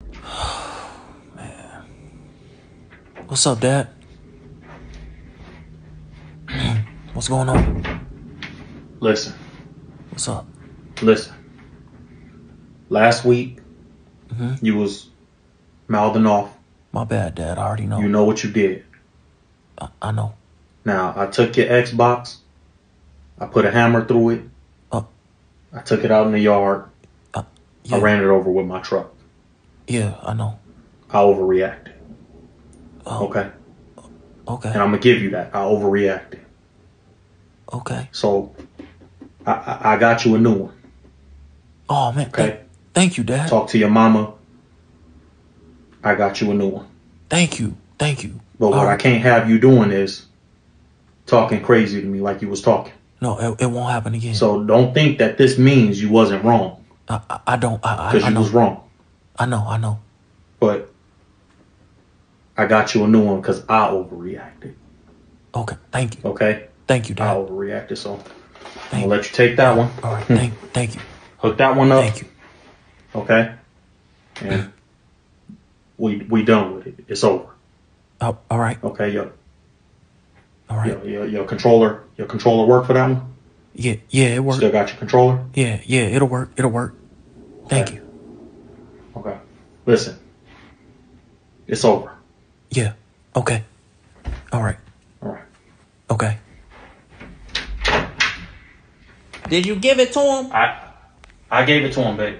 What's up, Dad? What's going on? Listen, What's up? listen. Last week, you was mouthing off. My bad, Dad. I already know. You know what you did. I, I know. Now, I took your Xbox. I put a hammer through it. Oh. I took it out in the yard. Uh, yeah, I ran it over with my truck. Yeah, I know. I overreacted. Oh. Okay? Okay, And I'm going to give you that. I overreacted. okay. So, I, I, I got you a new one. Oh man, Okay? th- thank you, Dad. Talk to your mama. I got you a new one. Thank you, thank you. But what I can't have you doing is talking crazy to me like you was talking. No, it, it won't happen again. So don't think that this means you wasn't wrong I, I, I don't. I, I, because I you know. was wrong. I know. I know. But I got you a new one because I overreacted. Okay, thank you, Okay, thank you, Dad. I overreacted. So Thank you. let you take that one, All right, thank, thank you, hook that one up. thank you. Okay, and we we done with it. It's over. Oh, all right, Okay, your all right. your, your your controller your controller work for that one. Yeah, yeah, it worked. Still got your controller. Yeah, yeah, it'll work. It'll work. Thank Okay. you. Okay, listen, it's over. Yeah. Okay. All right. All right. Okay. Did you give it to him? I I gave it to him, babe.